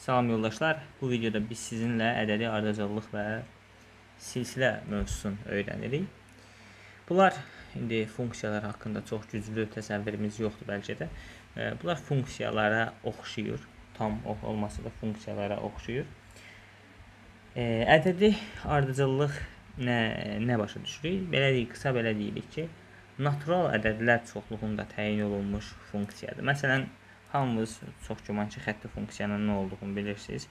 Salam yoldaşlar. Bu videoda biz sizinlə ədədi ardıcıllıq və silsilə mövzusunu öyrənirik. Bunlar indi funksiyalar haqqında çox güclü təsəvvürümüz yoxdur bəlkə də. E, Bunlar funksiyalara oxşuyur. Tam olmasa da funksiyalara oxşuyur. E, Ədədi ardıcıllıq nə nə başa düşürük? Belə deyək, qısa belə deyirik ki, natural ədədlər çoxluğunda təyin olunmuş funksiyadır. Məsələn, hamımız çox güman ki, xətti funksiyanın nə olduğunu bilirsiniz.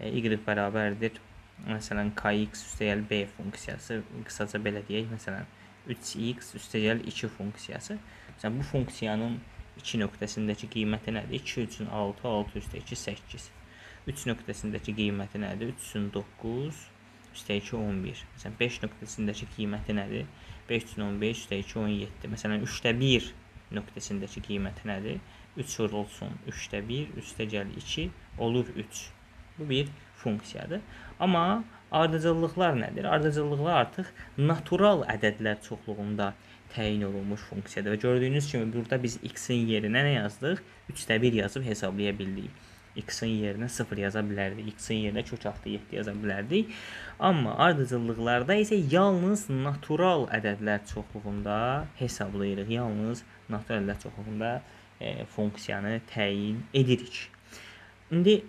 E, y bərabərdir. Məsələn, kx üstəgəl b funksiyası, qısaca belə deyək, məsələn, 3x üstəgəl 2 funksiyası. Məsələn, bu funksiyanın 2 nöqtəsindəki qiyməti nədir? 2 üçün 6, 6 üstə 2 8. 3 nöqtəsindəki qiyməti nədir? 3 üçün 9, üstə 2 11. Məsələn 5 nöqtəsindəki qiyməti nədir? 5 üçün 15, üstə 2 17. Məsələn 3də 1 nöqtəsindəki qiyməti nədir? 3 vurulsun 3də 1, üstə gəl 2 olur 3. Bu bir funksiyadır. Amma ardıcıllıqlar nədir? Ardıcıllıqlar artıq natural ədədlər çoxluğunda təyin olunmuş funksiyadır. Və gördüyünüz kimi burada biz x-in yerinə nə yazdıq? 3də 1 yazıb hesablaya bildik. x-in yerinə 0 yaza bilərdik. x-in yerinə kök altı 7 yaza bilərdik. Amma ardıcıllıqlarda isə yalnız natural ədədlər çoxluğunda hesablayırıq. Yalnız natural ədədlər çoxluğunda e, funksiyanı təyin edirik. İndi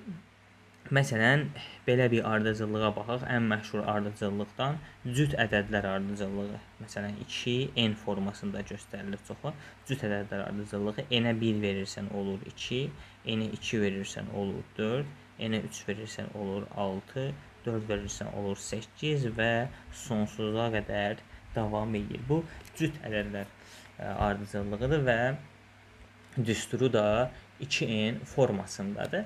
məsələn belə bir ardıcıllığa baxaq. Ən məşhur ardıcıllıqdan cüt ədədlər ardıcıllığı. Məsələn 2 n formasında göstərilir çoxu. Cüt ədədlər ardıcıllığı n-ə 1 verirsən olur 2, n-ə 2 verirsən olur 4, n-ə 3 verirsən olur 6, 4 verirsən olur 8 və sonsuza qədər davam edir. Bu cüt ədədlər ə, ardıcıllığıdır və düsturu da 2n formasındadır.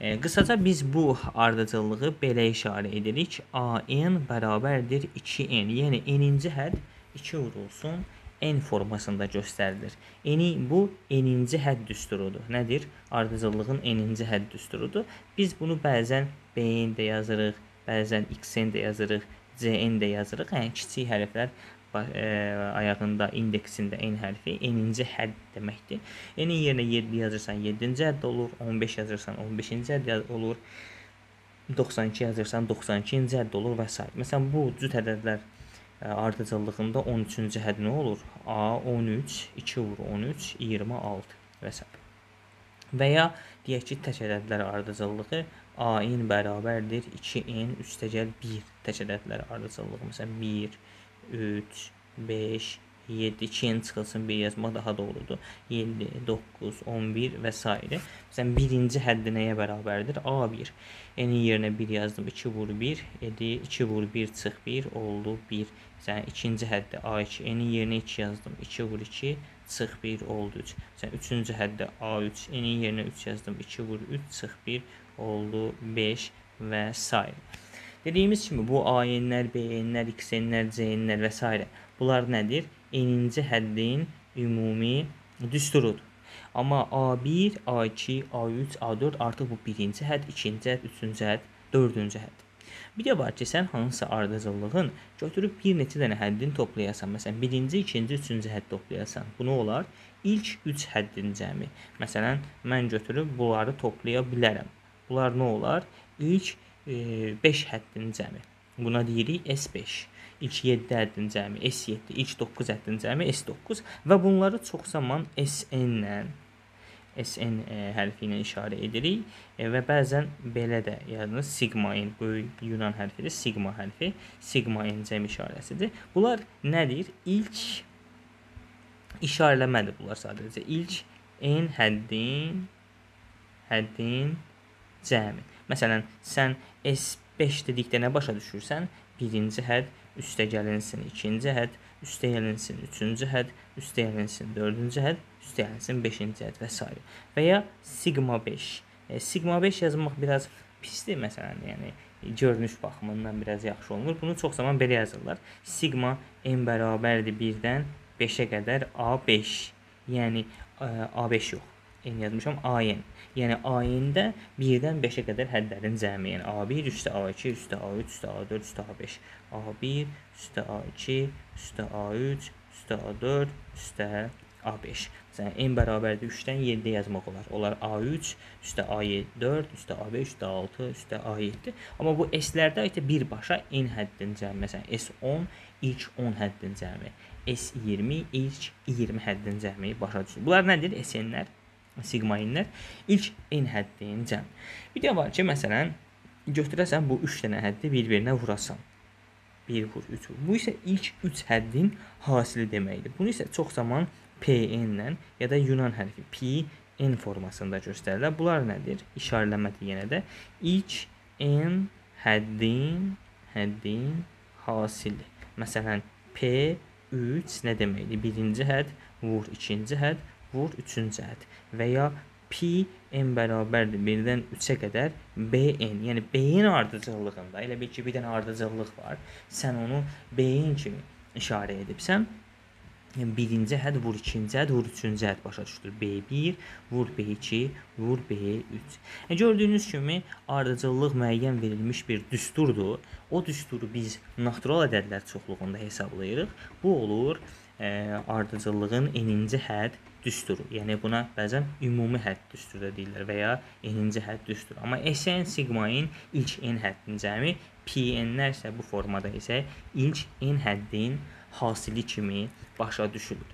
E, qısaca biz bu ardıcıllığı belə işarə edirik. AN bərabərdir 2n. Yəni n-ci hədd 2 vurulsun n formasında göstərilir. N-i bu n-ci hədd düsturudur. Nədir? Ardıcıllığın n-ci hədd düsturudur. Biz bunu bəzən b-n də yazırıq, bəzən x-n də yazırıq, c-n də yazırıq. Yəni kiçik hərflər ayağında indeksində n hərfi n-ci hədd deməkdir. N-in yerinə 7 yazırsan 7-ci hədd olur, 15 yazırsan 15-ci hədd olur. 92 yazırsan 92-ci hədd olur və s. Məsələn bu cüt ədədlər ə, ardıcıllığında 13-cü hədd nə olur? A 13, 2 vur 13, 26 və s. Və ya deyək ki, tək ədədlər ardıcıllığı A-in bərabərdir 2n üstəgəl 1 tək ədədlər ardıcıllığı. Məsələn 1, 3, 5, 7, 2-nin çıxılsın 1 yazmaq daha doğrudur. 7, 9, 11 və s. Məsələn, birinci həddi nəyə bərabərdir? A1. N-in yerinə 1 yazdım, 2 vur 1 edir. 2 vur 1 çıx 1 oldu 1. Məsələn, ikinci həddi A2. N-in yerinə 2 yazdım, 2 vur 2 çıx 1 oldu 3. Məsələn, üçüncü həddi A3. N-in yerinə 3 yazdım, 2 vur 3 çıx 1 oldu 5 və s. Dediyimiz kimi bu AN-lər, BN-lər, XN-lər, CN-lər və s. bunlar nədir? N-ci həddin ümumi düsturudur. Amma A1, A2, A3, A4 artıq bu birinci hədd, ikinci hədd, üçüncü hədd, dördüncü hədd. Bir də var ki, sən hansısa ardıcıllığın götürüb bir neçə dənə həddini toplayasan. Məsələn, birinci, ikinci, üçüncü hədd toplayasan. Bu nə olar? İlk 3 həddin cəmi. Məsələn, mən götürüb bunları toplaya bilərəm. Bunlar nə olar? İlk 5 həddin cəmi. Buna deyirik S5. İlk 7 həddin cəmi S7, ilk 9 həddin cəmi S9 və bunları çox zaman SN-lə SN e, hərfi ilə işarə edirik e, və bəzən belə də yazılır sigma n böyük Yunan hərfidir. Sigma hərfi, sigma n cəm işarəsidir. Bunlar nədir? İlk işarələmədir bunlar sadəcə. İlk n həddin həddin cəmi. Məsələn, sən S5 dedikdə nə başa düşürsən? Birinci hədd üstə gəlinsin, ikinci hədd üstə gəlinsin, üçüncü hədd üstə gəlinsin, dördüncü hədd üstə gəlinsin, beşinci hədd və s. Və ya sigma 5. E, sigma 5 yazmaq biraz pisdir məsələn, yəni görünüş baxımından biraz yaxşı olmur. Bunu çox zaman belə yazırlar. Sigma n bərabərdir 1-dən 5-ə qədər A5. Yəni ə, A5 yox. N yazmışam AN. Yəni AN-də 1-dən 5-ə qədər həddlərin cəmi. Yəni A1 üstə A2 üstə A3 üstə A4 üstə A5. A1 üstə A2 üstə A3 üstə A4 üstə A5. Məsələn, n bərabərdir 3-dən 7 yazmaq olar. Olar A3, üstə A4, üstə A5, üstə A6, üstə A7. Amma bu S-lərdə isə birbaşa n həddin cəmi. Məsələn, S10 ilk 10 həddin cəmi. S20 ilk 20 həddin cəmi başa düşülür. Bunlar nədir? SN-lər, sigma n-lər ilk n həddin cəmi. Bir də var ki, məsələn, götürəsən bu 3 dənə həddi bir-birinə vurasan. 1 vur 3 vur. Bu isə ilk 3 həddin hasili deməkdir. Bunu isə çox zaman PN-lə ya da Yunan hərfi P N formasında göstərirlər. Bunlar nədir? İşarələmədir yenə də. İlk N həddin həddin hasili. Məsələn, P3 nə deməkdir? Birinci hədd vur ikinci hədd vur üçüncü hədd və ya pi n bərabərdir 1-dən 3-ə qədər bn, yəni b-in ardıcıllığında elə bil ki, bir dənə ardıcıllıq var. Sən onu b-in kimi işarə edibsən. Birinci hədd vur ikinci hədd vur üçüncü hədd başa düşdür. B1 vur B2 vur B3. Yəni gördüyünüz kimi ardıcıllıq müəyyən verilmiş bir düsturdur. O düsturu biz natural ədədlər çoxluğunda hesablayırıq. Bu olur ə, ardıcıllığın n-ci hədd düsturu. Yəni buna bəzən ümumi hədd düsturu da deyirlər və ya n-ci hədd düsturu. Amma SN sigma-in ilk n həddin cəmi, PN-lər isə bu formada isə ilk n həddin hasili kimi başa düşülür.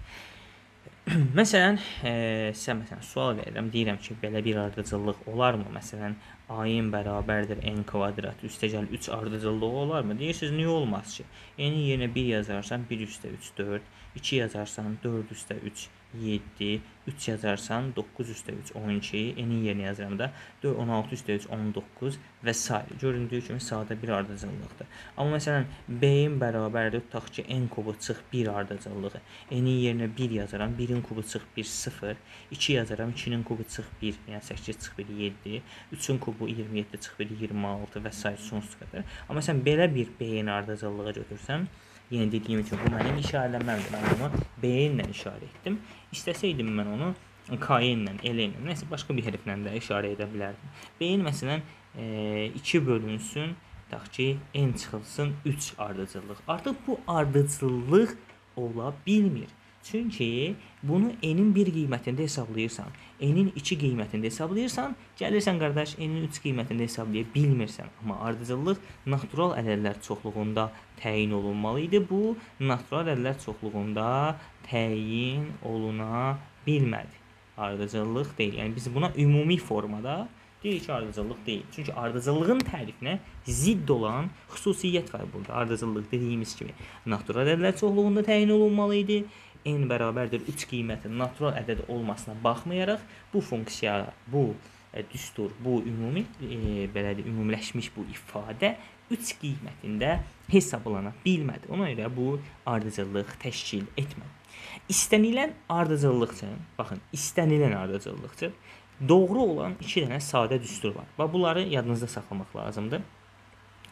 məsələn, e, sizə məsələn sual verirəm, deyirəm ki, belə bir ardıcıllıq olarmı? Məsələn, a-in bərabərdir n kvadrat üstəgəl 3 ardıcıllığı olarmı? Deyirsiniz, niyə olmaz ki? n-i yerinə 1 yazarsan 1 üstə 3 4, 2 yazarsan 4 üstə 3 7, 3 yazarsan 9 üstə 3 12, n-in yerinə yazıram da 4 16 üstə 3 19 və s. Göründüyü kimi sadə bir ardıcıllıqdır. Amma məsələn b-in bərabərdir tutaq ki, n kubu çıx 1 ardıcıllığı. n-in yerinə 1 yazaram, 1-in kubu çıx 1 0, 2 yazaram, 2-nin kubu çıx 1, yəni 8 çıx 1 7, 3-ün kubu 27 çıx 1 26 və s. sonsuz qədər. Amma məsələn belə bir b-in ardıcıllığı götürsəm, Yenə dediyim kimi bu mənim işarələməmdir. Mən onu B ilə işarə etdim. İstəsəydim mən onu K ilə, L ilə, nəsə başqa bir hərflə də işarə edə bilərdim. B-in məsələn 2 e, bölünsün, tutaq ki, n çıxılsın 3 ardıcıllıq. Artıq bu ardıcıllıq ola bilmir. Çünki bunu n-in 1 qiymətində hesablayırsan, n-in 2 qiymətində hesablayırsan, gəlirsən qardaş n-in 3 qiymətində hesablaya bilmirsən. Amma ardıcıllıq natural ədədlər çoxluğunda təyin olunmalı idi. Bu natural ədədlər çoxluğunda təyin oluna bilmədi. Ardıcıllıq deyil. Yəni biz buna ümumi formada Deyirik ki, ardıcıllıq deyil. Çünki ardıcıllığın tərifinə zidd olan xüsusiyyət var burada. Ardıcıllıq dediyimiz kimi natural ədədlər çoxluğunda təyin olunmalı idi n bərabərdir 3 qiymətin natural ədəd olmasına baxmayaraq bu funksiya, bu e, düstur, bu ümumi e, belə də ümumiləşmiş bu ifadə 3 qiymətində hesablana bilmədi. Ona görə bu ardıcıllıq təşkil etmədi. İstənilən ardıcıllıq üçün, baxın, istənilən ardıcıllıq üçün doğru olan 2 dənə sadə düstur var. Və bunları yadınızda saxlamaq lazımdır.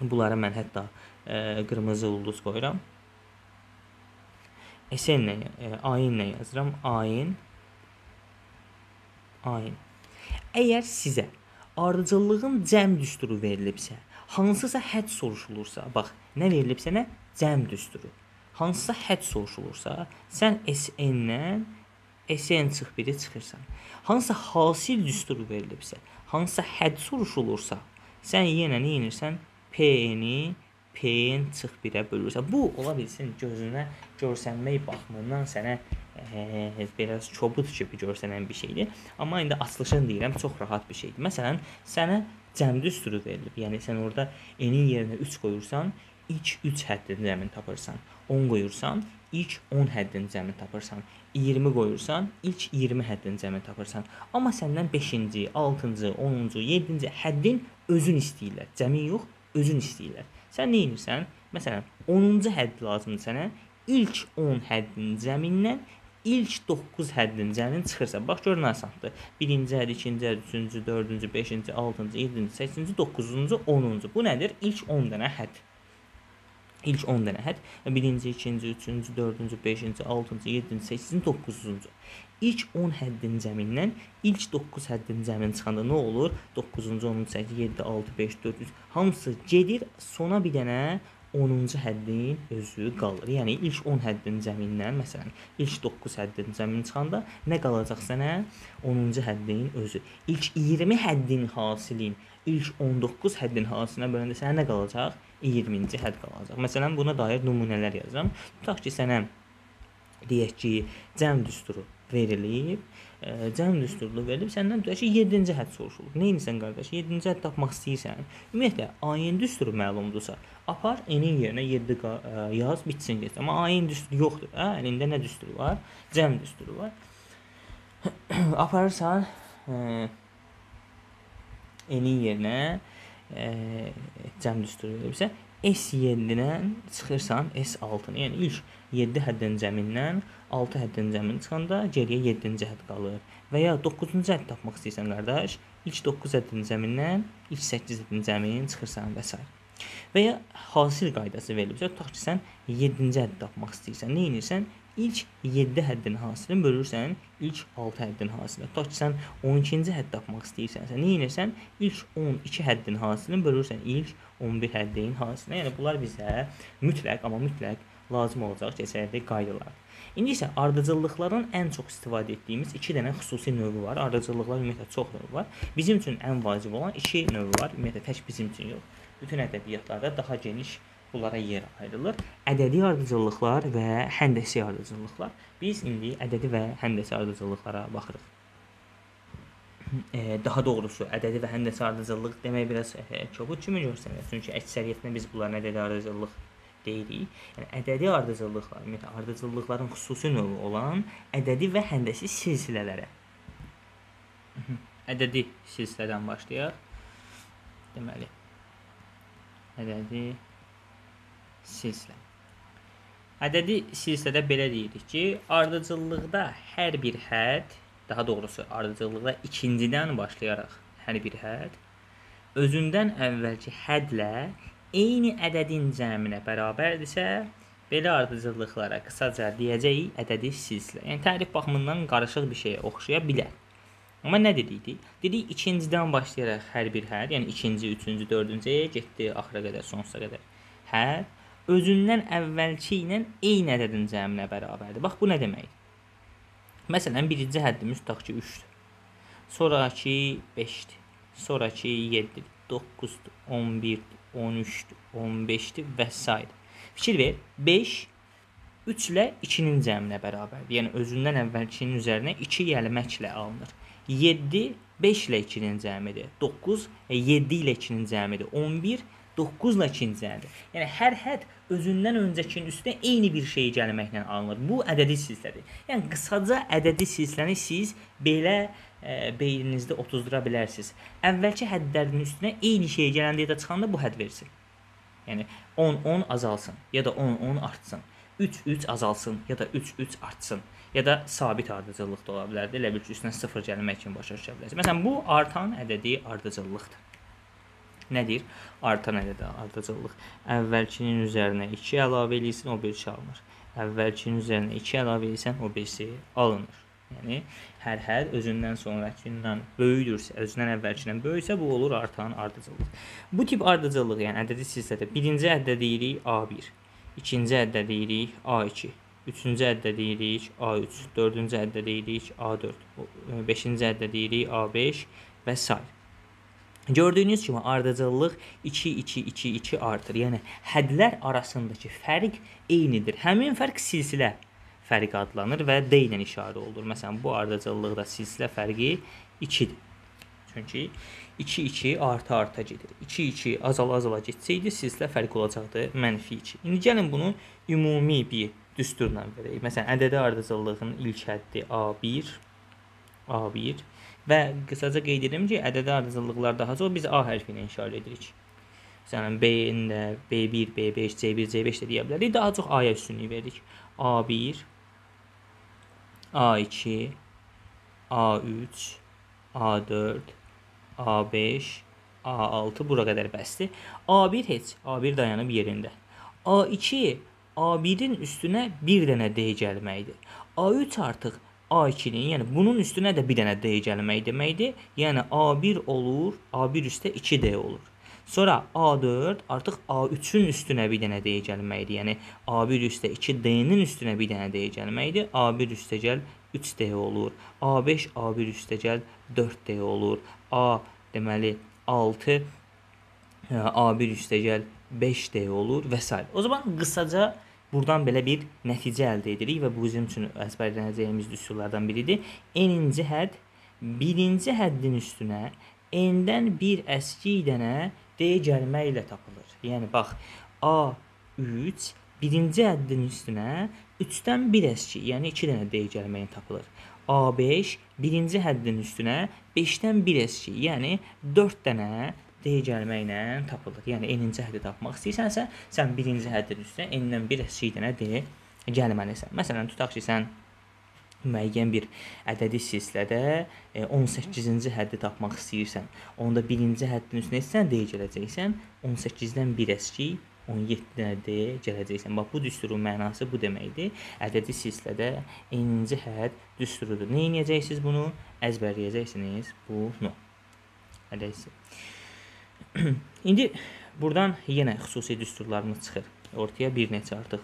Bunlara mən hətta e, qırmızı ulduz qoyuram. SN-lə, e, AIN-lə yazıram. AIN AIN. Əgər sizə ardıcıllığın cəm düsturu verilibsə, hansısa hədd soruşulursa, bax, nə verilibsə nə? Cəm düsturu. Hansısa hədd soruşulursa, sən SN-lə SN çıx biri çıxırsan. Hansısa hasil düsturu verilibsə, hansısa hədd soruşulursa, sən yenə nə edirsən? P-ni P-nin çıx 1-ə bölürsən. Bu ola bilsin gözünə görsənmək baxımından sənə e, biraz kobud kimi görsənən bir şeydir. Amma indi açılışını deyirəm, çox rahat bir şeydir. Məsələn, sənə cəm düsturu verilib. Yəni sən orada n-in yerinə 3 qoyursan, ilk 3 həddin cəmini tapırsan. 10 qoyursan, ilk 10 həddin cəmini tapırsan. 20 qoyursan, ilk 20 həddin cəmini tapırsan. Amma səndən 5-ci, 6-cı, 10-cu, 7-ci həddin özün istəyirlər. Cəmi yox, özün istəyirlər. Sən nə edirsən? Məsələn, 10-cu hədd lazımdır sənə. İlk 10 həddin cəmindən ilk 9 həddin cəmin çıxırsa, bax gör nə asandır. 1-ci hədd, 2-ci hədd, 3-cü, 4-cü, 5-ci, 6-cı, 7-ci, 8-ci, 9-cu, 10-cu. Bu nədir? İlk 10 dənə hədd. İlk 10 dənə hədd. 1-ci, 2-ci, 3-cü, 4-cü, 5-ci, 6-cı, 7-ci, 8-ci, 9-cu. İlk 10 həddin cəmindən ilk 9 həddin cəmini çıxanda nə olur? 9-cu, 10-cu, 8, 7, 6, 5, 4, 3 hamısı gedir, sona bir dənə 10-cu həddin özü qalır. Yəni ilk 10 həddin cəmindən, məsələn, ilk 9 həddin cəmini çıxanda nə qalacaq sənə? 10-cu həddin özü. İlk 20 həddin hasilin ilk 19 həddin hasilinə böləndə sənə nə qalacaq? 20-ci hədd qalacaq. Məsələn, buna dair nümunələr yazıram. Tutaq ki, sənə deyək ki, cəm düsturu verilib, ə, cəm düsturlu verilib, səndən deyək ki, 7-ci hədd soruşulur. Nə edirsən qardaş? 7-ci hədd tapmaq istəyirsən. Ümumiyyətlə, ayin düsturu məlumdursa, apar enin yerinə 7 yaz, bitsin get. Amma ayin düsturu yoxdur. Hə, əlində nə düsturu var? Cəm düsturu var. Aparırsan ə, enin yerinə ə, cəm düsturu verilibsə, S7-dən çıxırsan S6-nı. Yəni ilk 7 həddin cəmindən 6 həddin cəmini çıxanda geriyə 7-ci hədd qalır. Və ya 9-cu hədd tapmaq istəyirsən qardaş, ilk 9 həddin cəmindən ilk 8 həddin cəmini çıxırsan və s. Və ya hasil qaydası verilibsə, tutaq ki, sən 7-ci hədd tapmaq istəyirsən. Nə edirsən? İlk 7 həddin hasilini bölürsən ilk 6 həddin hasilinə. Tutaq ki, sən 12-ci hədd tapmaq istəyirsənsə, nə edirsən? İlk 12 həddin hasilini bölürsən ilk 11 həddin hasilinə. Yəni bunlar bizə mütləq, amma mütləq lazım olacaq keçərli qaydalar. İndi isə ardıcıllıqların ən çox istifadə etdiyimiz 2 dənə xüsusi növü var. Ardıcıllıqlar ümumiyyətlə çox növü var. Bizim üçün ən vacib olan 2 növü var. Ümumiyyətlə tək bizim üçün yox. Bütün ədəbiyyatlarda daha geniş bunlara yer ayrılır. Ədədi ardıcıllıqlar və həndəsi ardıcıllıqlar. Biz indi ədədi və həndəsi ardıcıllıqlara baxırıq. E, daha doğrusu ədədi və həndəsi ardıcıllıq demək biraz e, kobud kimi görsənir. Çünki əksəriyyətində biz bunların ədədi ardıcıllıq deyirik. Yəni ədədi ardıcıllıqlar, ümumiyyətlə ardıcıllıqların xüsusi növü olan ədədi və həndəsi silsilələrə. Ədədi silsilədən başlayaq. Deməli, ədədi silsilə. Ədədi silsilədə belə deyirik ki, ardıcıllıqda hər bir hədd, daha doğrusu ardıcıllıqda ikincidən başlayaraq hər bir hədd özündən əvvəlki həddlə eyni ədədin cəminə bərabərdirsə, belə ardıcıllıqlara qısaca deyəcəyik ədədi silsilə. Yəni tərif baxımından qarışıq bir şeyə oxşaya bilər. Amma nə dedik? Dedik ikincidən başlayaraq hər bir hədd, yəni ikinci, üçüncü, dördüncüyə getdi axıra qədər, sonsuza qədər. Hədd özündən əvvəlki ilə eyni ədədin cəminə bərabərdir. Bax bu nə deməkdir? Məsələn, birinci həddimiz tutaq ki 3-dür. Sonrakı 5-dir. Sonrakı 7-dir, 9-dur, 11-dir, 13-dür, 15-dir və s. Fikir ver. 5 3 ilə 2-nin cəminə bərabərdir. Yəni özündən əvvəlkinin üzərinə 2 gəlməklə alınır. 7 5 ilə 2-nin cəmidir. 9 7 ilə 2-nin cəmidir. 11 9 ilə 2-nin cəmidir. Yəni hər hədd özündən öncəkinin üstünə eyni bir şey gəlməklə alınır. Bu ədədi silsilədir. Yəni qısaca ədədi silsiləni siz belə e, beyninizdə otuzdura bilərsiniz. Əvvəlki həddlərin üstünə eyni şey gələndə ya da çıxanda bu hədd versin. Yəni 10 10 azalsın ya da 10 10 artsın. 3 3 azalsın ya da 3 3 artsın ya da sabit ardıcıllıq da ola bilərdi. Elə bil ki, üstünə 0 gəlmək kimi başa düşə bilərsiniz. Məsələn, bu artan ədədi ardıcıllıqdır nədir? Artan ədədi ardıcıllıq. Əvvəlkinin üzərinə 2 əlavə eləyirsən, o birisi alınır. Əvvəlkinin üzərinə 2 əlavə eləyirsən, o birisi alınır. Yəni hər hədd özündən sonrakından böyükdürsə, özündən əvvəlkindən böyüksə bu olur artan ardıcıllıq. Bu tip ardıcıllıq, yəni ədədi silsilədə birinci əddə deyirik A1, ikinci əddə deyirik A2, üçüncü əddə deyirik A3, dördüncü əddə deyirik A4, beşinci əddə deyirik A5 və s. Gördüyünüz kimi ardıcıllıq 2 2 2 2 artır. Yəni həddlər arasındakı fərq eynidir. Həmin fərq silsilə fərqi adlanır və D ilə işarə olunur. Məsələn, bu ardıcıllıqda silsilə fərqi 2-dir. Çünki 2 2 artı arta gedir. 2 2 azala azala getsəydi silsilə fərqi olacaqdı mənfi 2. İndi gəlin bunu ümumi bir düsturla verək. Məsələn, ədədi ardıcıllığın ilk həddi A1 A1 Və qısaca qeyd edim ki, ədədi ardıcıllıqlar daha çox biz A hərfi ilə işarə edirik. Məsələn, B-nin də B1, B5, C1, C5 də deyə bilərik. Daha çox A-ya üstünlük veririk. A1, A2, A3, A4, A5, A6 bura qədər bəsdir. A1 heç, A1 dayanıb yerində. A2 A1-in üstünə bir dənə D gəlməkdir. A3 artıq A2-nin, yəni bunun üstünə də bir dənə D gəlmək deməkdir. Yəni A1 olur, A1 üstə 2D olur. Sonra A4 artıq A3-ün üstünə bir dənə D gəlməkdir. Yəni A1 üstə 2D-nin üstünə bir dənə D gəlməkdir. A1 üstə gəl 3D olur. A5 A1 üstə gəl 4D olur. A deməli 6 A1 üstə gəl 5D olur və s. O zaman qısaca buradan belə bir nəticə əldə edirik və bu bizim üçün əzbərlənəcəyimiz üsullardan biridir. N-ci hədd birinci həddin üstünə n-dən bir əski dənə d gəlməklə tapılır. Yəni bax A3 birinci həddin üstünə 3-dən 1 əski, yəni 2 dənə d gəlməyi tapılır. A5 birinci həddin üstünə 5-dən 1 əski, yəni 4 dənə D gəlməklə tapılır. Yəni n-ci həddi tapmaq istəyirsənsə, sən birinci həddin üstünə n-dən bir əksik dənə D gəlməlisən. Məsələn, tutaq ki, sən müəyyən bir ədədi silsilədə 18-ci həddi tapmaq istəyirsən. Onda birinci həddin üstünə sən D gələcəksən, 18-dən 1 əksik 17 dənə D gələcəksən. Bax bu düsturun mənası bu deməkdir. Ədədi silsilədə n-ci hədd düsturudur. Nə edəcəksiniz bunu? Əzbərləyəcəksiniz bunu. Əleyhissalam. İndi burdan yenə xüsusi düsturlarımız çıxır. Ortaya bir neçə artıq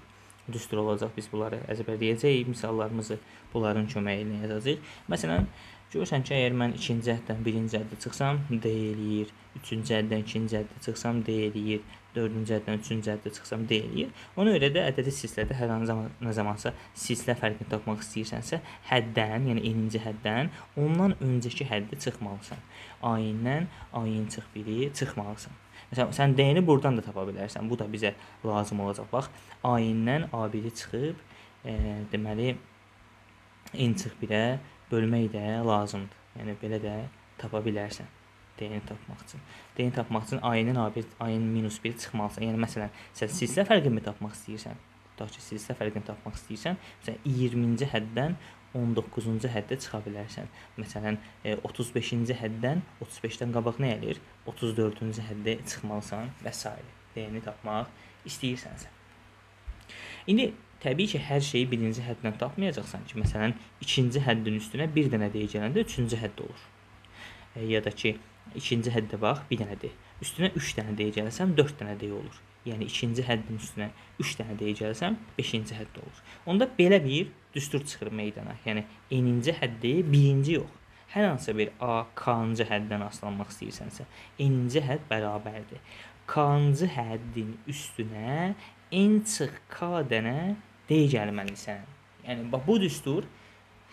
düstur olacaq. Biz bunları əzbərləyəcəyik. Misallarımızı bunların köməyi ilə yazacağıq. Məsələn, görürsən ki, əgər mən 2-ci əddən 1-ci əddə çıxsam, D eləyir. 3-cü əddən 2-ci əddə çıxsam, D eləyir. 4-cü əddən 3-cü əddə çıxsam, D eləyir. Ona görə də ədədi silsilədə hər hansı zaman, nə zamansa silsilə fərqini tapmaq istəyirsənsə, həddən, yəni n-ci həddən ondan öncəki həddi çıxmalısan. A-dən A-ın çıx biri çıxmalısan. Məsələn, sən D-ni burdan da tapa bilərsən. Bu da bizə lazım olacaq. Bax, A-dən A1-i çıxıb, e, deməli n çıx 1-ə bölmək də lazımdır. Yəni belə də tapa bilərsən. D-ni tapmaq üçün. D-ni tapmaq üçün A-dən A1, A-ın -1 çıxmalısan. Yəni məsələn, sən silsilə fərqini tapmaq istəyirsən. Tutaq ki, silsilə fərqini tapmaq istəyirsən, məsələn 20-ci həddən 19-cu həddə çıxa bilərsən. Məsələn, 35-ci e, həddən 35-dən qabaq nə eləyir? 34-cü həddə çıxmalısan və s. D-ni tapmaq istəyirsənsə. İndi təbii ki, hər şeyi birinci həddən tapmayacaqsan ki, məsələn, ikinci həddin üstünə bir dənə D gələndə üçüncü hədd olur. E, ya da ki, ikinci həddə bax, bir dənə D. Üstünə 3 dənə D gəlsəm 4 dənə D olur yəni ikinci həddin üstünə 3 dənə D gəlsəm, 5-ci hədd olur. Onda belə bir düstur çıxır meydana. Yəni n-ci həddi birinci yox. Hər hansı bir A, K-cı həddən aslanmaq istəyirsənsə, n-ci hədd bərabərdir. K-cı həddin üstünə n çıx K dənə D gəlməlisən. Yəni bax bu düstur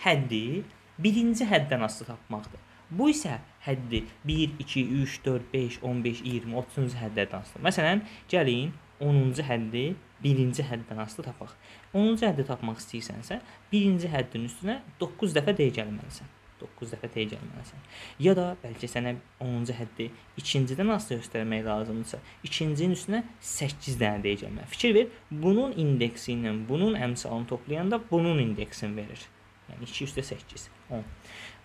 həddi birinci həddən asılı tapmaqdır. Bu isə həddi 1, 2, 3, 4, 5, 15, 20, 30-cu hədlərdən asılıdır. Məsələn, gəlin 10-cu həddi 1-ci həddən asılı tapaq. 10-cu həddi tapmaq istəyirsənsə, 1-ci həddin üstünə 9 dəfə D gəlməlisən. 9 dəfə D gəlməlisən. Ya da bəlkə sənə 10-cu həddi 2-cidən asılı göstərmək lazımdırsa, 2-cinin üstünə 8 dənə D gəlməli. Fikir ver, bunun indeksi ilə bunun əmsalını toplayanda bunun indeksini verir. Yəni 2 üstə 8, 10.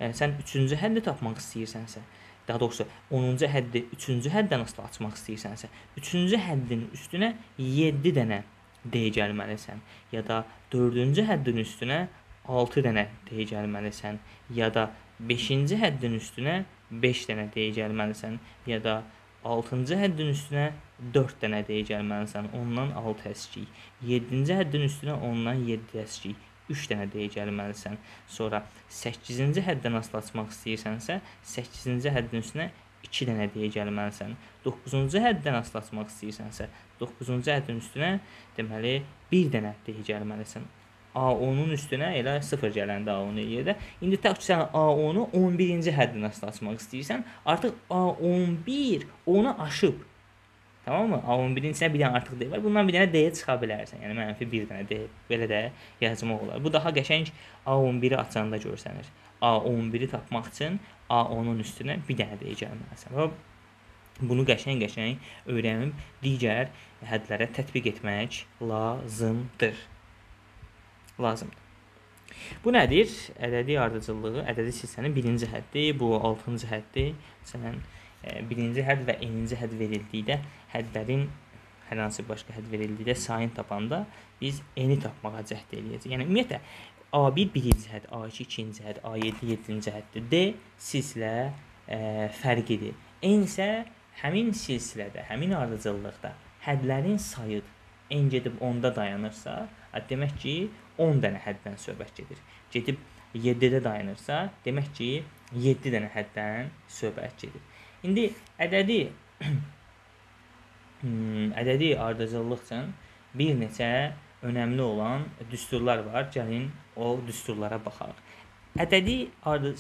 Yəni sən 3-cü həddi tapmaq istəyirsənsə, daha doğrusu 10-cu həddi 3-cü həddən asılı açmaq istəyirsənsə, 3-cü həddin üstünə 7 dənə D gəlməlisən ya da 4-cü həddin üstünə 6 dənə D gəlməlisən ya da 5-ci həddin üstünə 5 dənə D gəlməlisən ya da 6-cı həddin üstünə 4 dənə D gəlməlisən. Ondan 6 əskik. 7-ci həddin üstünə ondan 7 əskik. 3 dənə D gəlməlisən. Sonra 8-ci həddən asılı açmaq istəyirsənsə, 8-ci həddin üstünə 2 dənə D gəlməlisən. 9-cu həddən asılı açmaq istəyirsənsə, 9-cu həddin üstünə deməli 1 dənə D gəlməlisən. A10-un üstünə elə 0 gələndə A10 eləyir də. İndi tək sən A10-u 11-ci həddən asılı açmaq istəyirsən, artıq A11 onu aşıb. Tamam mı? A11-in içində bir dənə artıq D var. Bundan bir dənə D çıxa bilərsən. Yəni mənfi bir dənə D belə də yazmaq olar. Bu daha qəşəng A11-i açanda görsənir. A11-i tapmaq üçün A10-un üstünə bir dənə D gəlməlisən. Və bunu qəşəng-qəşəng öyrənib digər hədlərə tətbiq etmək lazımdır. Lazımdır. Bu nədir? Ədədi ardıcıllığı, ədədi silsənin birinci həddi, bu 6-cı həddi. Məsələn, birinci hədd və n-ci hədd verildikdə həddlərin hər hansı başqa hədd verildikdə sayını tapanda biz n-i tapmağa cəhd eləyəcəyik. Yəni ümumiyyətlə A1 birinci hədd, A2 ikinci hədd, A7 yeddinci həddir. D silsilə ə, fərqidir. N isə həmin silsilədə, həmin ardıcıllıqda hədlərin sayı n gedib 10-da dayanırsa, demək ki, 10 dənə həddən söhbət gedir. Gedib 7-də dayanırsa, demək ki, 7 dənə həddən söhbət gedir. İndi ədədi hmm, ədədi ardıcıllıq üçün bir neçə önəmli olan düsturlar var. Gəlin o düsturlara baxaq. Ədədi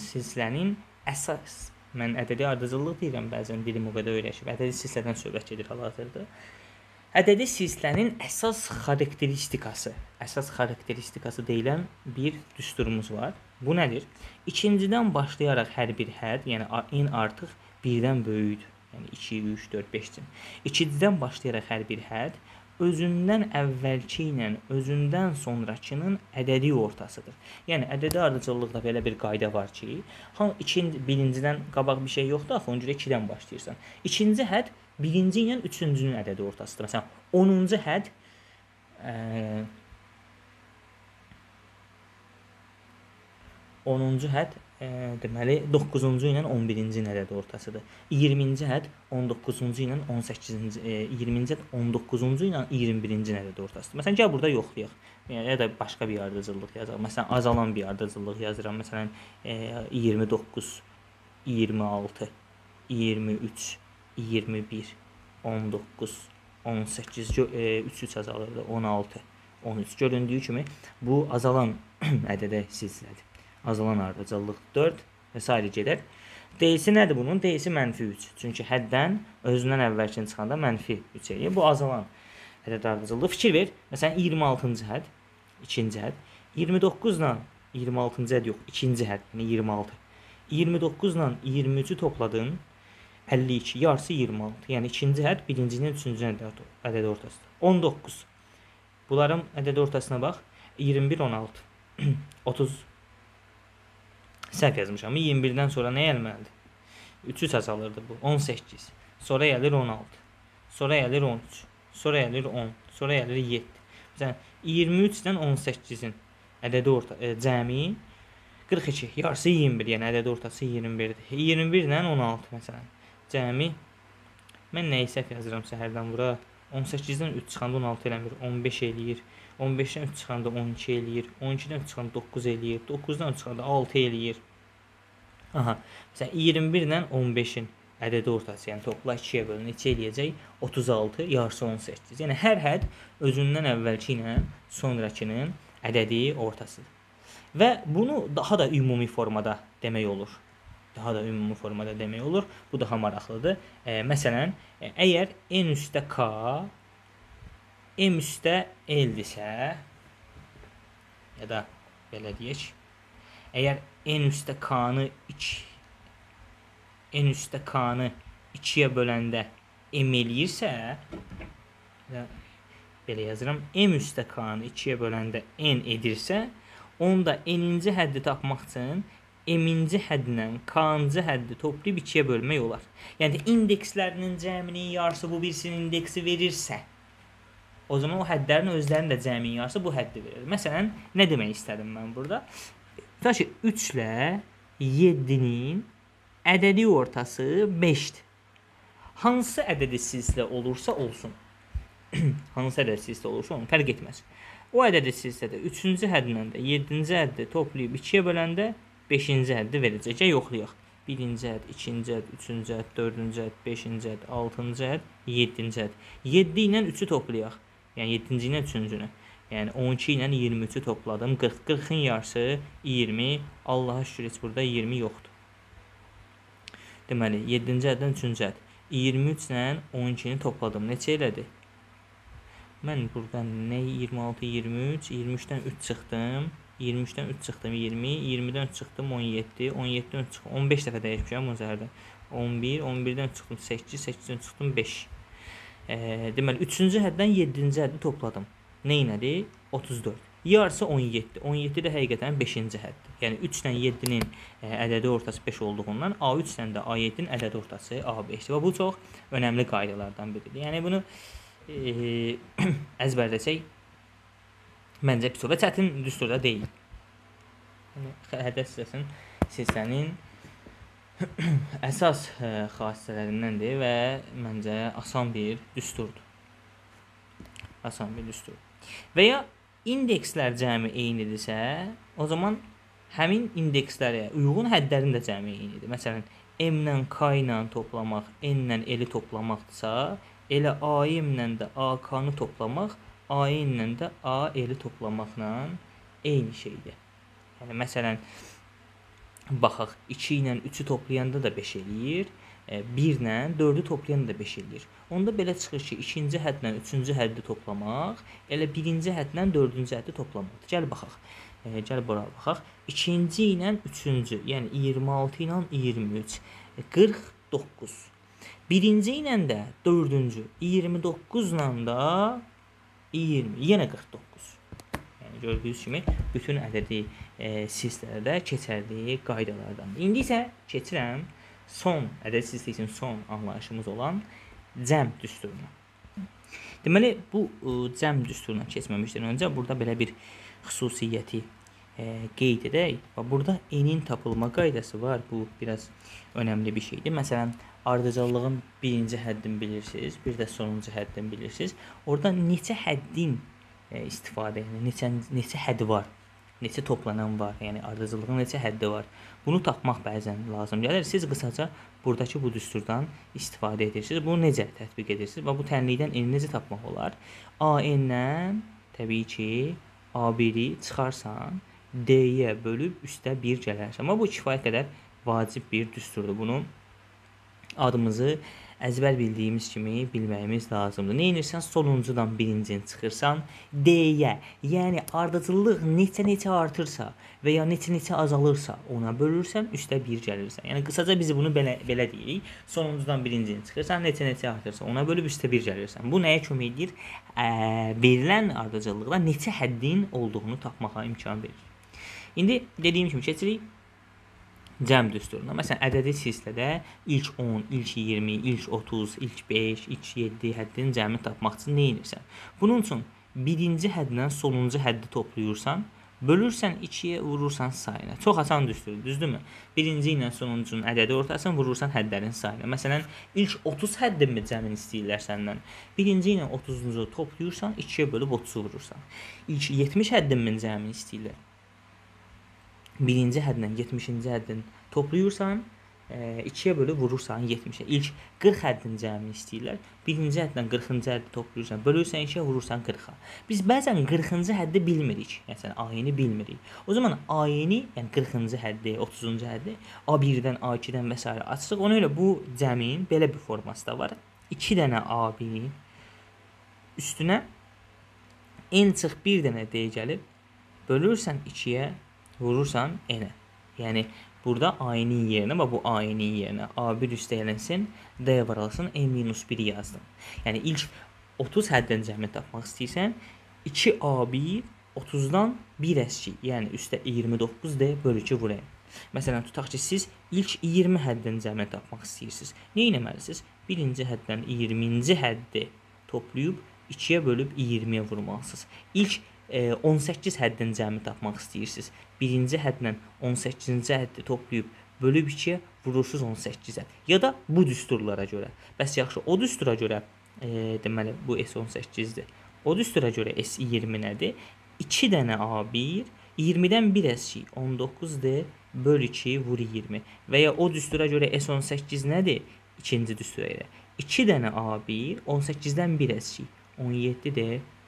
silsilənin əsas mən ədədi ardıcıllıq deyirəm, bəzən dilim o qədər öyrəşib. Ədədi silsilədən söhbət gedir hal-hazırda. Ədədi silsilənin əsas xarakteristikası, əsas xarakteristikası deyilən bir düsturumuz var. Bu nədir? İkincidən başlayaraq hər bir hədd, yəni n artıq 1-dən böyükdür. Yəni 2, 3, 4, 5 üçün. İkincidən başlayaraq hər bir hədd özündən əvvəlki ilə özündən sonrakının ədədi ortasıdır. Yəni ədədi ardıcıllıqda belə bir qayda var ki, han ikinci birincidən qabaq bir şey yoxdur, axı ona görə 2-dən başlayırsan. İkinci hədd birinci ilə üçüncünün ədədi ortasıdır. Məsələn, 10-cu hədd ə, 10-cu hədd e, deməli 9-cu ilə 11-ci ədəd ortasıdır. 20-ci hədd 19-cu ilə 18-ci e, 20-ci hədd 19-cu ilə 21-ci ədəd ortasıdır. Məsələn, gəl burada yoxlayaq. Yəni ya da başqa bir ardıcıllıq yazaq. Məsələn, azalan bir ardıcıllıq yazıram. Məsələn, e, 29 26 23 21 19 18 e, 3 3 azalırdı. 16 13 göründüyü kimi bu azalan ədədə silsilədir azalan ardıcıllıq 4 və s. gedər. D-si nədir bunun? D-si mənfi 3. Çünki həddən özündən əvvəlkin çıxanda mənfi 3 eləyir. Bu azalan ədəd ardıcıllıq. Fikir ver. Məsələn 26-cı hədd, ikinci hədd. 29 ilə 26-cı hədd yox, ikinci hədd, yəni 26. 29 ilə 23-ü topladın 52, yarısı 26. Yəni ikinci hədd birincinin üçüncü ədəd ortasıdır. 19. Bunların ədəd ortasına bax. 21, 16. 30 Səhv yazmışam. 21-dən sonra nə gəlməlidir? 3-ü azalırdı bu. 18. Sonra gəlir 16. Sonra gəlir 13. Sonra gəlir 10. Sonra gəlir 7. Məsələn, 23-dən 18-in ədədi orta e, cəmi 42. Yarısı 21, yəni ədədi ortası 21-dir. 21 ilə 16 məsələn. Cəmi mən nəyi səhv yazıram səhərdən bura? 18-dən 3 çıxanda 16 eləmir, 15 eləyir. 15-dən 3 çıxanda 12 eləyir. 12-dən 3 çıxanda 9 eləyir. 9-dan 3 çıxanda 6 eləyir. Aha. Məsələn 21 ilə 15-in ədədi ortası, yəni topla 2-yə bölün neçə eləyəcək? 36 yarısı 18. Yəni hər hədd özündən əvvəlki ilə sonrakının ədədi ortasıdır. Və bunu daha da ümumi formada demək olur. Daha da ümumi formada demək olur. Bu daha maraqlıdır. E, məsələn, əgər n üstə k m üstə l-dirsə ya da belə deyək. Əgər n üstə k-nı 2 n üstə k-nı 2-yə böləndə m eləyirsə belə yazıram. m üstə k-nı 2-yə böləndə n edirsə, onda n-ci həddi tapmaq üçün m-ci həddlə k-cı həddi toplayıb 2-yə bölmək olar. Yəni indekslərinin cəminin yarısı bu birisinin indeksi verirsə, o zaman o həddlərin özlərinin də cəmi yarısı bu həddi verir. Məsələn, nə demək istədim mən burada? Tutaq ki, 3 ilə 7-nin ədədi ortası 5-dir. Hansı ədədi silsilə olursa olsun, hansı ədədi silsilə olursa olsun, fərq etməz. O ədədi silsilədə 3-cü həddlə də 7-ci həddi toplayıb 2-yə böləndə 5-ci həddi verəcək. Yoxlayaq. 1-ci hədd, 2-ci hədd, 3-cü hədd, 4-cü hədd, 5-ci hədd, 6-cı hədd, 7-ci hədd. 7 ilə 3-ü toplayaq. Yəni 7-ci ilə 3-cünü. Yəni 12 ilə 23-ü topladım. 40. 40-ın yarısı 20. Allaha şükür heç burada 20 yoxdur. Deməli 7-ci əddən 3-cü əd. 23 ilə 12-ni topladım. Neçə elədi? Mən buradan nə 26, 23, 23-dən 3 çıxdım. 23-dən 3 çıxdım 20, 20-dən 3 çıxdım 17, 17-dən 3 çıxdım 15 dəfə dəyişmişəm bu zərdə. 11, 11-dən çıxdım 8, 8-dən çıxdım 5. E, deməli 3-cü həddən 7-ci həddi topladım. Nə elədi? 34. Yarısı 17. 17 də həqiqətən 5-ci həddir. Yəni 3 ilə 7-nin e, ədədi ortası 5 olduğundan A3 ilə də A7-nin ədədi ortası A5-dir. Və bu çox önəmli qaydalardan biridir. Yəni bunu e, əzbərləsək məncə pis və çətin düsturda deyil. Yəni hədəf hissəsinin silsilənin əsas ə, xassələrindəndir və məncə asan bir düsturdur. Asan bir düstur. Və ya indekslər cəmi eynidirsə, o zaman həmin indekslərə uyğun hədlərin də cəmi eynidir. Məsələn, m-lə k ilə toplamaq, n-lə l-i toplamaqdırsa, elə AM-lə də AK-nı toplamaq, AN-lə də AL-i toplamaqla eyni şeydir. Yəni məsələn, baxaq 2 ilə 3-ü toplayanda da 5 eləyir. 1 ilə 4-ü toplayanda da 5 eləyir. Onda belə çıxır ki, ikinci hədlə üçüncü həddi toplamaq elə birinci hədlə dördüncü həddi toplamaqdır. Gəl baxaq. E, gəl bura baxaq. İkinci ilə üçüncü, yəni 26 ilə 23 49. Birinci ilə də dördüncü 29 ilə də 20, yenə 49. Yəni gördüyünüz kimi bütün ədədi e, silsilədə keçərli qaydalardan. İndi isə keçirəm son ədəd silsilə üçün son anlayışımız olan cəm düsturuna. Deməli bu ə, e, cəm düsturuna keçməmişdən öncə burada belə bir xüsusiyyəti ə, e, qeyd edək. Və burada n-in tapılma qaydası var. Bu biraz önəmli bir şeydir. Məsələn, ardıcıllığın birinci həddini bilirsiniz, bir də sonuncu həddini bilirsiniz. Orada neçə həddin ə, e, istifadə, yəni neçə neçə hədd var neçə toplanan var, yəni ardıcıllığın neçə həddi var. Bunu tapmaq bəzən lazım gəlir. Siz qısaca burdakı bu düsturdan istifadə edirsiniz. Bunu necə tətbiq edirsiniz və bu tənlikdən n necə tapmaq olar? AN-dən təbii ki, A1-i çıxarsan, D-yə bölüb üstə 1 gələrsən. Amma bu kifayət qədər vacib bir düsturdur. Bunu adımızı əzbər bildiyimiz kimi bilməyimiz lazımdır. Nə edirsən? Sonuncudan birincini çıxırsan D-yə. Yəni ardıcıllıq neçə-neçə artırsa və ya neçə-neçə azalırsa, ona bölürsən, üstə 1 gəlirsən. Yəni qısaca biz bunu belə belə deyirik. Sonuncudan birincini çıxırsan, neçə-neçə artırsa, ona bölüb üstə 1 gəlirsən. Bu nəyə kömək edir? Ə, verilən ardıcıllıqda neçə həddin olduğunu tapmağa imkan verir. İndi dediyim kimi keçirik cəm düsturuna. Məsələn, ədədi silsilədə ilk 10, ilk 20, ilk 30, ilk 5, ilk 7 həddin cəmini tapmaq üçün nə edirsən? Bunun üçün birinci həddən sonuncu həddi toplayırsan, bölürsən 2-yə, vurursan sayına. Çox asan düsturdur, düzdürmü? Birinci ilə sonuncunun ədədi ortasını vurursan həddlərin sayına. Məsələn, ilk 30 həddinmi cəmin istəyirlər səndən? Birinci ilə 30-cu toplayırsan, 2-yə bölüb 30-u vurursan. İlk 70 həddinmi cəmin istəyirlər? Birinci həddən 70-ci həddin toplayırsan, 2-yə e, bölüb vurursan 70-ə. İlk 40 həddin cəmini istəyirlər. Birinci həddən 40-cı həddi toplayırsan, bölürsən 2-yə, vurursan 40-a. Biz bəzən 40-cı həddi bilmirik. Məsələn, ayini bilmirik. O zaman ayini, yəni 40-cı həddi, 30-cu həddi A1-dən, A2-dən və s. açsaq, ona görə bu cəmin belə bir forması da var. 2 dənə A1 üstünə n çıx 1 dənə D gəlib bölürsən 2-yə vurursan n-ə. Yəni burada a-nin yerinə və bu a-nin yerinə a1 üstələnsin, d var alsın, n-1 yazdım. Yəni ilk 30 həddən cəmi tapmaq istəyirsən, 2a1 30-dan 1 əski, yəni üstə 29d bölü 2 vurayım. Məsələn, tutaq ki, siz ilk 20 həddən cəmi tapmaq istəyirsiniz. Nə etməlisiniz? Birinci həddən 20-ci həddi toplayıb 2-yə bölüb 20-yə vurmalısınız. İlk 18 həddin cəmi tapmaq istəyirsiniz. Birinci həddlə 18-ci həddi toplayıb bölüb 2-yə vurursunuz 18-ə. Ya da bu düsturlara görə. Bəs yaxşı, o düstura görə e, deməli bu S18-dir. O düstura görə S20 nədir? 2 dənə A1 20-dən 1 əski 19D böl 2 vur 20. Və ya o düstura görə S18 nədir? İkinci düstura görə. 2 dənə A1 18-dən 1 əski 17D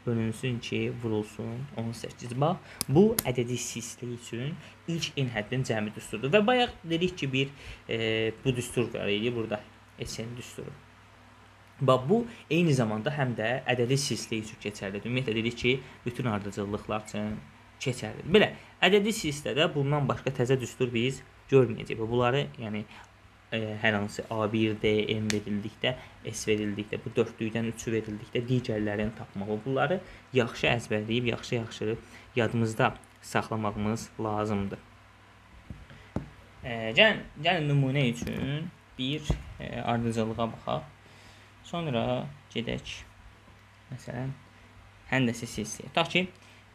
bölünsün ki, vurulsun 18. Bax, bu ədədi sistli üçün ilk n həddin cəmi düsturudur. Və bayaq dedik ki, bir e, bu düstur var idi burada. SN düsturu. Bax bu eyni zamanda həm də ədədi silsilə üçün keçərlidir. Ümumiyyətlə dedik ki, bütün ardıcıllıqlar üçün keçərlidir. Belə ədədi silsilədə bundan başqa təzə düstur biz görməyəcəyik. Bunları yəni ə, hər hansı A1-də, M verildikdə, S verildikdə, bu dördlükdən 3-ü verildikdə digərlərini tapmalı. Bunları yaxşı əzbərləyib, yaxşı-yaxşı yadımızda saxlamağımız lazımdır. Ə, gəlin, gəlin nümunə üçün bir ə, ardıcıllığa baxaq. Sonra gedək. Məsələn, həndəsə silsilə. Tutaq ki,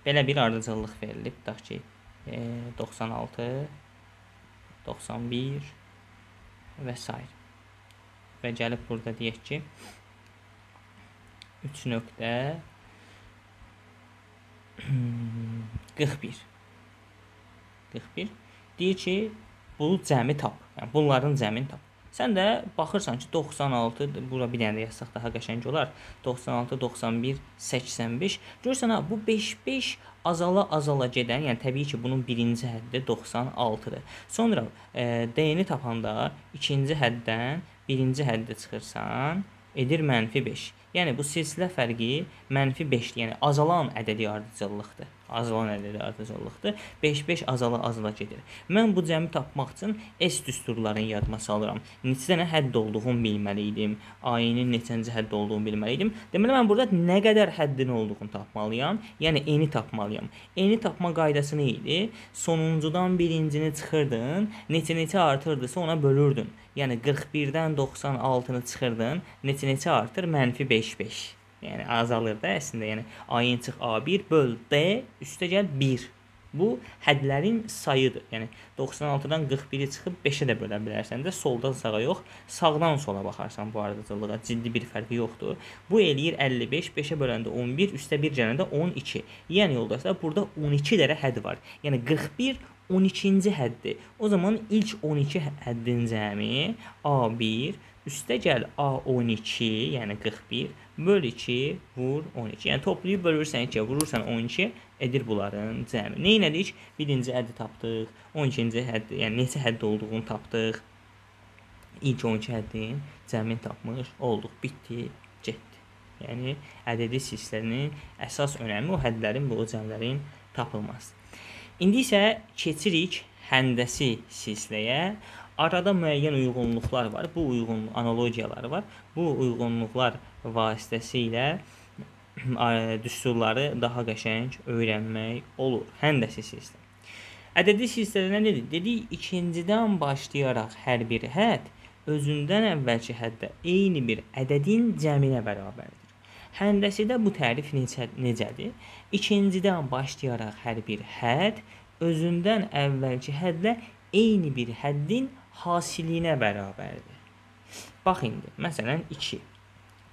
belə bir ardıcıllıq verilib. Tutaq ki, ə, 96 91 və s. Və gəlib burada deyək ki 3 nöqtə 41 41 deyir ki, bu cəmi tap. Yəni bunların cəmini tap. Sən də baxırsan ki, 96 bura bir dənə də yazsaq daha qəşəng olar. 96, 91, 85. Görürsən ha, bu 5 5 azala azala gedən, yəni təbii ki, bunun birinci həddi 96-dır. Sonra e, D-ni tapanda ikinci həddən birinci həddə çıxırsan, edir -5. Yəni bu silsilə fərqi -5-dir. Yəni azalan ədədi ardıcıllıqdır. Azalan ədədi ardıcıllıqdır. 5-5 azala azala gedir. Mən bu cəmi tapmaq üçün S düsturlarını yadıma salıram. Neçə dənə hədd olduğunu bilməli idim. A-nin neçənci hədd olduğunu bilməli idim. Deməli mən burada nə qədər həddin olduğunu tapmalıyam. Yəni eni tapmalıyam. Eni tapma qaydası nə idi? Sonuncudan birincini çıxırdın, neçə-neçə artırdısa ona bölürdün. Yəni 41-dən 96-nı çıxırdın, neçə-neçə artır? -5 5. Yəni azalır da əslində. Yəni A-ın çıx A1 böl D üstə gəl 1. Bu hədlərin sayıdır. Yəni 96-dan 41-i çıxıb 5-ə də bölə bilərsən də, soldan sağa yox, sağdan sola baxarsan bu ardıcıllığa. Ciddi bir fərqi yoxdur. Bu eləyir 55, 5-ə böləndə 11, üstə 1 gələndə 12. Yəni yoldaşlar, burada 12 dərə hədd var. Yəni 41 12-ci həddir. O zaman ilk 12 həddin cəmi A1 üstə gəl A12, yəni 41 böl 2 vur 12. Yəni toplayıb bölürsən 2, vurursan 12 edir bunların cəmi. Nə etdik? Birinci həddi tapdıq. 12-ci həddi, yəni neçə hədd olduğunu tapdıq. İlk 12 həddin cəmini tapmış olduq. Bitdi, getdi. Yəni ədədi silsilənin əsas önəmi o həddlərin, bu cəmlərin tapılması. İndi isə keçirik həndəsi silsiləyə. Arada müəyyən uyğunluqlar var. Bu uyğun analogiyalar var. Bu uyğunluqlar vasitəsilə düsturları daha qəşəng öyrənmək olur. Həndəsi silsilə. Ədədi silsilə nə dedi? Dedik, ikincidən başlayaraq hər bir hədd özündən əvvəlki həddə eyni bir ədədin cəminə bərabərdir. Həndəsidə bu tərif necə, necədir? İkincidən başlayaraq hər bir hədd özündən əvvəlki həddlə eyni bir həddin hasilinə bərabərdir. Bax indi, məsələn 2,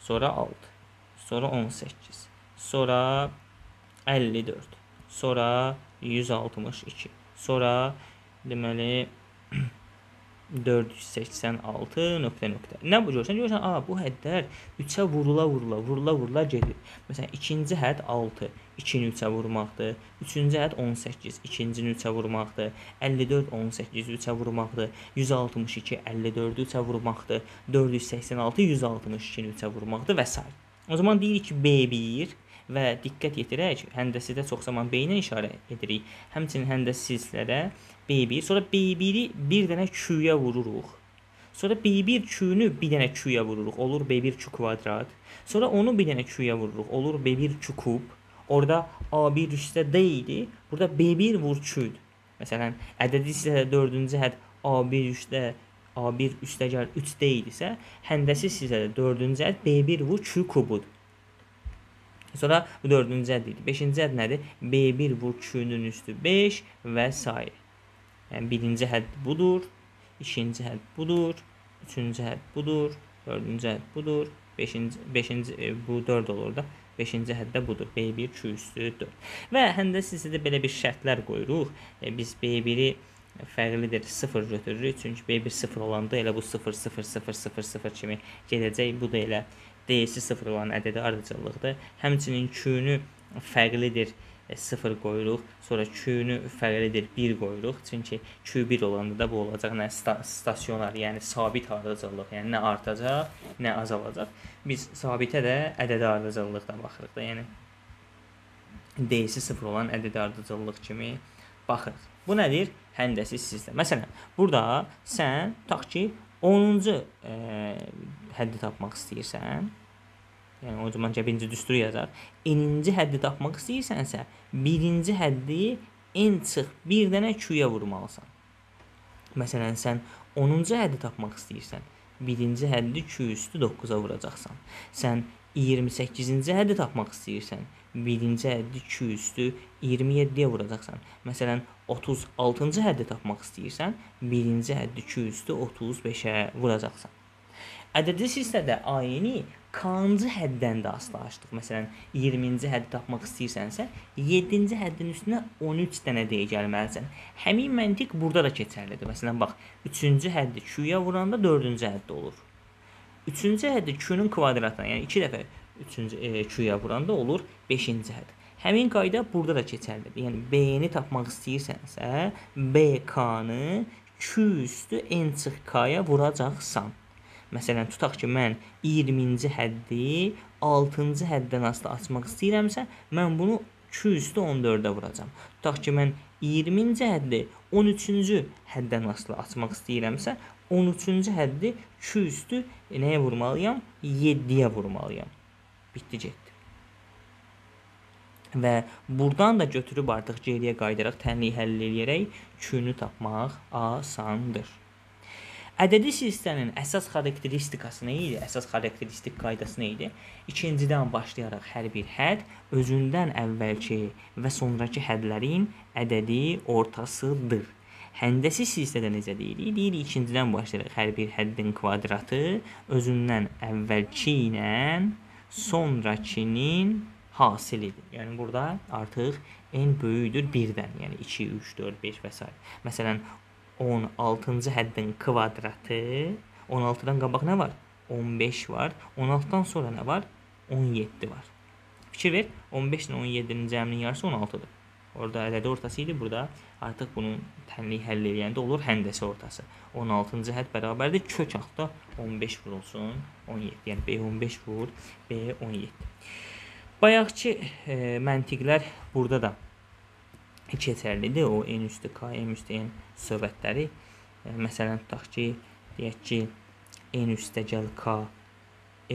sonra 6, sonra 18, sonra 54, sonra 162, sonra deməli 486 nöqtə nöqtə. Nə bu görsən? Görsən, a bu həddlər 3-ə vurula vurula, vurula vurula gedir. Məsələn, ikinci hədd 6, 2-ni 3-ə vurmaqdır. Üçüncü hədd 18, ikincini 3-ə vurmaqdır. 54 18 3-ə vurmaqdır. 162 54-ü 3-ə vurmaqdır. 486 162-ni 3-ə vurmaqdır və s. O zaman deyirik ki, B1 və diqqət yetirək, həndəsidə çox zaman B ilə işarə edirik. Həmçinin həndəs silsilədə B1, sonra B1-i bir dənə Q-yə vururuq. Sonra B1 Q-nü bir dənə Q-yə vururuq, olur B1 Q kvadrat. Sonra onu bir dənə Q-yə vururuq, olur B1 Q kub. Orada A1 üstə D idi, burada B1 vur Q-dür. Məsələn, ədədi isə 4-cü hədd A1 üstə A1 üstə gəl 3D idisə, həndəsi sizə 4-cü hədd B1 vur Q kubudur. Sonra bu 4-cü ədd idi. 5-ci ədd nədir? B1 vur Q-nün üstü 5 və s. Yəni birinci hədd budur, ikinci hədd budur, üçüncü hədd budur, dördüncü hədd budur, beşinci, beşinci e, bu 4 olur da. 5-ci həddə budur. B1 Q üstü 4. Və həndə sizə də belə bir şərtlər qoyuruq. E, biz B1-i fərqlidir 0 götürürük. Çünki B1 0 olanda elə bu 0 0 0 0 0 kimi gedəcək. Bu da elə D-si 0 olan ədədi ardıcıllıqdır. Həmçinin Q-nü fərqlidir 0 qoyuruq. Sonra Q-nü fərqlidir 1 qoyuruq. Çünki Q1 olanda da bu olacaq nə sta stasionar, yəni sabit ardıcıllıq, yəni nə artacaq, nə azalacaq. Biz sabitə də ədədi ardıcıllıqdan baxırıq da, yəni D-si 0 olan ədədi ardıcıllıq kimi baxırıq. Bu nədir? Həndəsi sizdə. Məsələn, burada sən tutaq ki 10-cu e, həddi tapmaq istəyirsən, Yəni o zaman birinci düsturu yazar. Eninci həddi tapmaq istəyirsənsə, birinci həddi en çıx bir dənə Q-yə vurmalısan. Məsələn, sən 10-cu həddi tapmaq istəyirsən, birinci həddi Q üstü 9-a vuracaqsan. Sən 28-ci həddi tapmaq istəyirsən, birinci həddi 2 üstü 27-yə vuracaqsan. Məsələn, 36-cı həddi tapmaq istəyirsən, birinci həddi 2 üstü 35-ə vuracaqsan. Ədədi silsilədə ayini kancı həddən də asılaşdıq. Məsələn, 20-ci həddi tapmaq istəyirsənsə, 7-ci həddin üstünə 13 dənə deyə gəlməlisən. Həmin məntiq burada da keçərlidir. Məsələn, bax, 3-cü həddi Q-ya vuranda 4-cü həddə olur. 3-cü həddi Q-nun kvadratına, yəni 2 dəfə 3-cü e, Q-ya vuranda olur 5-ci hədd. Həmin qayda burada da keçərlidir. Yəni B-ni tapmaq istəyirsənsə, BK-nı Q üstü n çıx K-ya vuracaqsan. Məsələn, tutaq ki, mən 20-ci həddi 6-cı həddən asılı açmaq istəyirəmsə, mən bunu 2 üstü 14-ə vuracam. Tutaq ki, mən 20-ci həddi 13-cü həddən asılı açmaq istəyirəmsə, 13-cü həddi 2 üstü nəyə vurmalıyam? 7-yə vurmalıyam. Bitdi, getdi. Və burdan da götürüb artıq geriyə qayıdaraq tənliyi həll edərək Q-nü tapmaq asandır. Ədədi sistənin əsas xarakteristikası nə idi? Əsas xarakteristik qaydası nə idi? İkincidən başlayaraq hər bir hədd özündən əvvəlki və sonrakı həddlərin ədədi ortasıdır. Həndəsi sistədə necə deyirik? Deyirik ikincidən başlayaraq hər bir həddin kvadratı özündən əvvəlki ilə sonrakinin hasilidir. Yəni burada artıq n böyükdür 1-dən, yəni 2, 3, 4, 5 və s. Məsələn, 16-cı həddin kvadratı 16-dan qabaq nə var? 15 var. 16-dan sonra nə var? 17 var. Fikir ver, 15 ilə 17-nin cəminin yarısı 16-dır. Orada ədədi ortası idi. Burada artıq bunun tənliyi həll edəndə olur həndəsi ortası. 16-cı hədd bərabərdir kök altda 15 vurulsun 17. Yəni B 15 vur, B 17. Bayaqki e, məntiqlər burada da keçərlidir. O n üstü k, m üstü n söhbətləri. E, məsələn, tutaq ki, deyək ki, n üstəgəl k,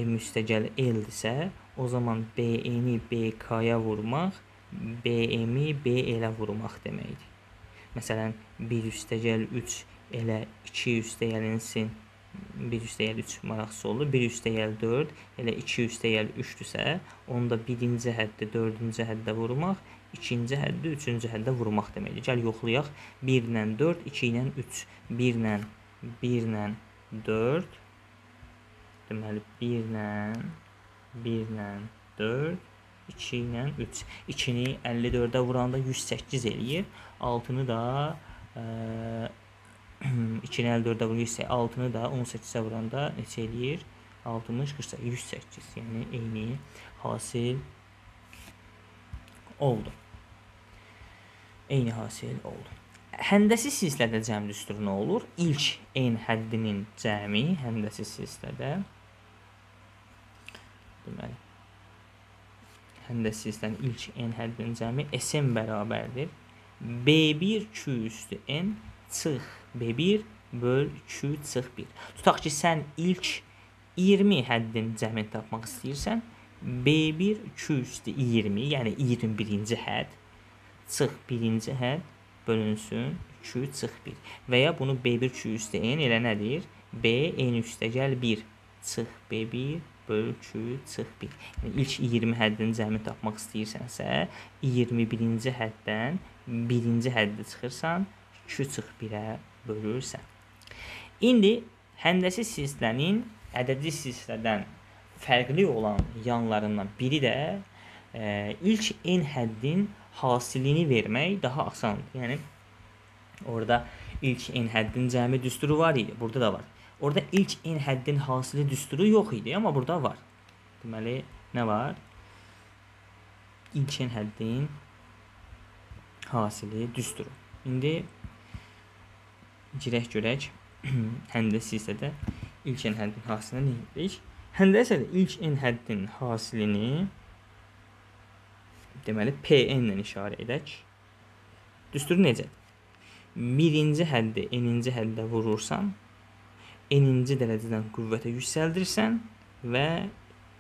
m üstəgəl l-dirsə, o zaman BN-i BK-ya vurmaq, BM-i BL-ə vurmaq deməkdir. Məsələn, 1 üstəgəl 3 elə 2 üstəgəlin sin 1 üstəgəl 3 maraqsız oldu. 1 üstəgəl 4 elə 2 üstəgəl 3-dürsə, onda birinci həddə 4-cü həddə vurmaq, ikinci həddə 3-cü həddə vurmaq deməkdir. Gəl yoxlayaq. 1 ilə 4, 2 ilə 3, 1 ilə 1 ilə 4 deməli 1 ilə 1 ilə 4 2 ilə 3. 2-ni 54-ə vuranda 108 eləyir. 6-nı da ə, 2-ni 54-ə vurursa 6-nı da 18-ə vuranda neçə eləyir? 60 48 108. Yəni eyni hasil oldu. Eyni hasil oldu. Həndəsi silsilədə cəm düsturu nə olur? İlk n həddinin cəmi həndəsi silsilədə deməli həndəsi silsilənin ilk n həddinin cəmi sm bərabərdir. B1 q üstü n çıx B1 böl 2 çıx 1. Tutaq ki, sən ilk 20 həddin cəmini tapmaq istəyirsən, B1 2 üstü 20, yəni 21-ci hədd çıx 1-ci hədd bölünsün 2 çıx 1. Və ya bunu B1 2 üstü n elə nədir? B n üstəgəl 1 çıx B1 böl 2 çıx 1. Yəni ilk 20 həddin cəmini tapmaq istəyirsənsə, 21-ci həddən 1-ci həddi çıxırsan, 2 çıx 1-ə bölürsən. İndi həndəsi silsilənin ədədi silsilədən fərqli olan yanlarından biri də e, ilk n həddin hasilini vermək daha asandır. Yəni orada ilk n həddin cəmi düsturu var idi. Burada da var. Orada ilk n həddin hasili düsturu yox idi, amma burada var. Deməli, nə var? İlk n həddin hasili düsturu. İndi girək görək həndəsi isə də ilk n həddin hasilini nə edirik? Həndəsə də ilk n həddin hasilini deməli PN ilə işarə edək. Düstur necədir? Birinci həddi n-ci həddə vurursan, n-ci dərəcədən qüvvətə yüksəldirsən və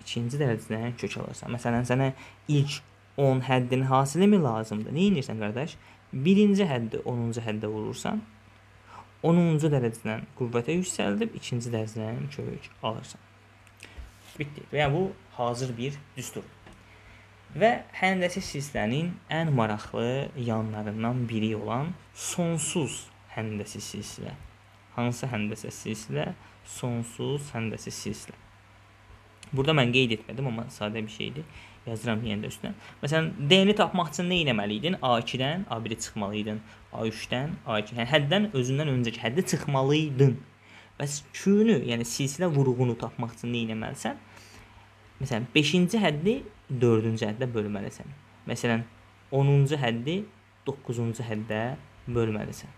ikinci dərəcədən kök alırsan. Məsələn, sənə ilk 10 həddin hasili mi lazımdır? Nə edirsən qardaş? Birinci həddi 10-cu həddə vurursan, 10-cu dərəcədən qüvvətə yüksəldib, ikinci dərəcədən kök alırsan. Bitdi. Yəni bu hazır bir düsturdur. Və həndəsi silsilənin ən maraqlı yanlarından biri olan sonsuz həndəsi silsilə. Hansı həndəsə silsilə? Sonsuz həndəsi silsilə. Burada mən qeyd etmədim, amma sadə bir şeydir. Yazıram yenə də üstünə. Məsələn, D-ni tapmaq üçün nə etməli idin? A2-dən A1-i çıxmalı idin. A3-dən A2. Yəni həddən özündən öncəki həddi çıxmalı idin. Bəs Q-nü, yəni silsilə vurğunu tapmaq üçün nə etməlisən? Məsələn, 5-ci həddi 4-cü həddə bölməlisən. Məsələn, 10-cu həddi 9-cu həddə bölməlisən.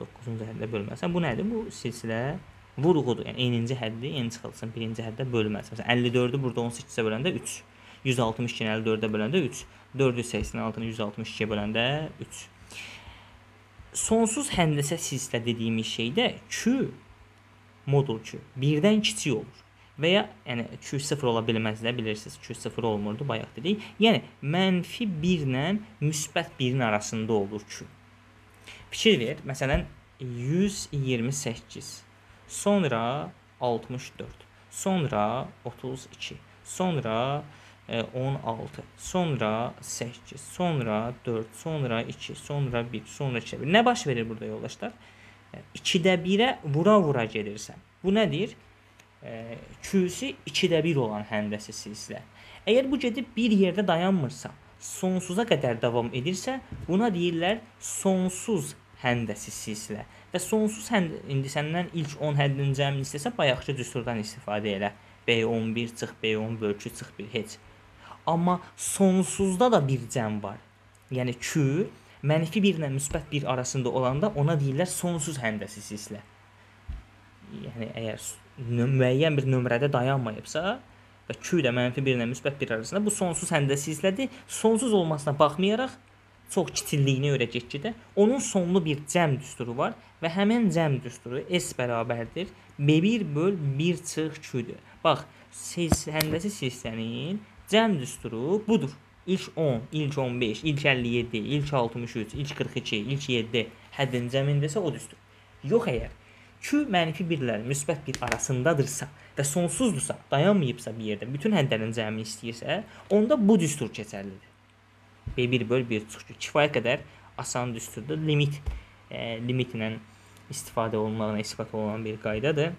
9-cu həddə bölməlisən. Bu nədir? Bu silsilə vurğudur. Yəni n-ci həddi n çıxılsın 1-ci həddə bölməlisən. Məsələn, 54-ü burada 18-ə böləndə 3. 162-ni 54-ə böləndə 3. 486-nı 162-yə böləndə 3. Sonsuz həndəsə silsilə dediyimiz şeydə Q modul Q 1-dən kiçik olur və ya yəni 2-0 ola bilməz də bilirsiniz. 2-0 olmurdu bayaq dedik. Yəni mənfi 1 ilə müsbət 1-in arasında olur ki. Fikir ver. Məsələn 128. Sonra 64. Sonra 32. Sonra 16. Sonra 8. Sonra 4. Sonra 2. Sonra 1. Sonra 2. Nə baş verir burada yoldaşlar? 2-də 1-ə vura-vura gedirsən. Bu nədir? Q-si 2-də 1 olan həndəsi silsilə. Əgər bu gedib bir yerdə dayanmırsa, sonsuza qədər davam edirsə, buna deyirlər sonsuz həndəsi silsilə. Və sonsuz hənd indi səndən ilk 10 həddin cəmini istəsə, bayaqkı düsturdan istifadə elə. B11 çıx B10 bölgü çıx 1 heç. Amma sonsuzda da bir cəm var. Yəni Q mənfi 1 ilə müsbət 1 arasında olanda ona deyirlər sonsuz həndəsi silsilə. Yəni əgər müəyyən bir nömrədə dayanmayıbsa və Q ilə mənfi 1 ilə müsbət 1 arasında bu sonsuz həndəsizlədir. Sonsuz olmasına baxmayaraq çox kiçilliyini öyrəcək ki də onun sonlu bir cəm düsturu var və həmin cəm düsturu S bərabərdir B1 böl 1 çıx Q-dür. Bax, siz həndəsi silsilənin cəm düsturu budur. İlk 10, ilk 15, ilk 57, ilk 63, ilk 42, ilk 7 həddin cəmindəsə o düstur. Yox əgər Q mənfi 1 ilə müsbət 1 arasındadırsa və sonsuzdursa, dayanmayıbsa bir yerdə, bütün həddlərin cəmi istəyirsə, onda bu düstur keçərlidir. B1 böl 1 çıxır. Kifayət qədər asan düsturdur. Limit e, limit ilə istifadə olunmağına isbat olunan bir qaydadır.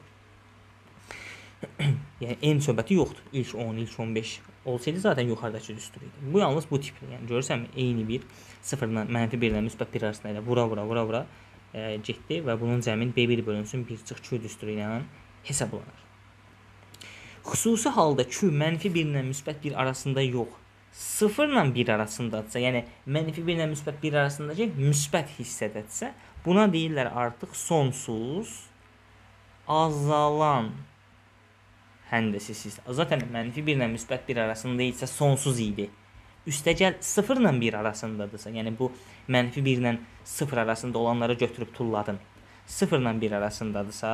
yəni n söhbəti yoxdur. İlk 10, ilk 15 olsaydı zaten yuxarıdakı düstur idi. Bu yalnız bu tip. Yəni görürsən eyni bir 0 ilə mənfi 1 ilə müsbət 1 arasında ilə vura vura vura vura e, getdi və bunun cəmin B1 bölünsün 1 çıx Q düsturu ilə hesablanır. Xüsusi halda Q mənfi 1 ilə müsbət 1 arasında yox, 0 ilə 1 arasındadırsa, yəni mənfi 1 ilə müsbət 1 arasındakı müsbət hissədədirsə, buna deyirlər artıq sonsuz azalan həndəsi sistem. Zaten mənfi 1 ilə müsbət 1 arasında isə sonsuz idi. Üstəgəl 0 ilə 1 arasındadırsa, yəni bu mənfi 1 ilə 0 arasında olanları götürüb tulladın. 0 ilə 1 arasındadırsa,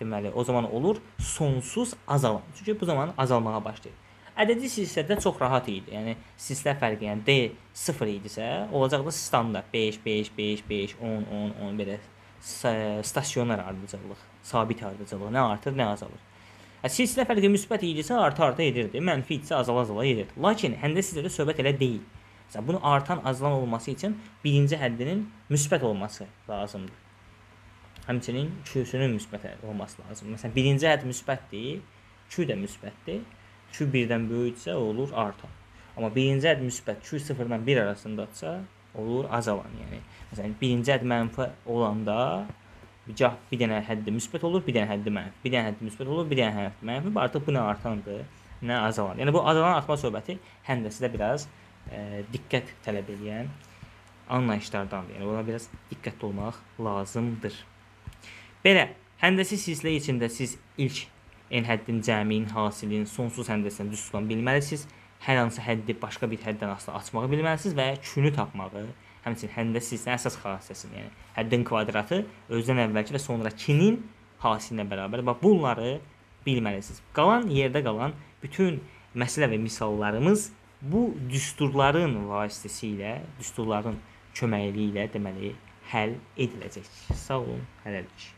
deməli o zaman olur sonsuz azalan. Çünki bu zaman azalmağa başlayır. Ədədi silsilədə çox rahat idi. Yəni silsilə fərqi, yəni D 0 idisə, olacaqdı standart 5 5 5 5 10 10 10 belə stasionar ardıcıllıq, sabit ardıcıllıq nə artır, nə azalır. Silsilə fərqi müsbət idisə arta-arta edirdi, mənfi idisə azala-azala edirdi. Lakin həndəsizlikdə söhbət elə deyil. Məsələn, bunu artan azalan olması üçün birinci həddinin müsbət olması lazımdır. Həmçinin Q-sünün müsbət olması lazımdır. Məsələn, birinci hədd müsbətdir, Q də müsbətdir. Q 1-dən böyüksə olur artan. Amma birinci hədd müsbət, Q 0-dan 1 arasındadsa olur azalan. Yəni məsələn, birinci hədd mənfi olanda Gah bir dənə həddi müsbət olur, bir dənə həddi mənfi. Bir dənə həddi müsbət olur, bir dənə həddi mənfi. Artıq bu nə artandır, nə azalan. Yəni bu azalan artma söhbəti həndəsidə biraz e, diqqət tələb edən anlayışlardandır. Yəni buna biraz diqqətli olmaq lazımdır. Belə, həndəsi silsilə içində siz ilk n həddin cəmin, hasilin, sonsuz həndəsindən düz tutan bilməlisiniz. Hər hansı həddi başqa bir həddən asılı açmağı bilməlisiniz və künü tapmağı Həmçinin həndəs silsilənin əsas xassəsini, yəni həddin kvadratı özdən əvvəlki və sonrakinin hasilinə bərabər. Bax bunları bilməlisiniz. Qalan yerdə qalan bütün məsələ və misallarımız bu düsturların vasitəsilə, düsturların köməkliyi ilə deməli həll ediləcək. Sağ olun, hələlik.